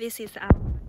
this is our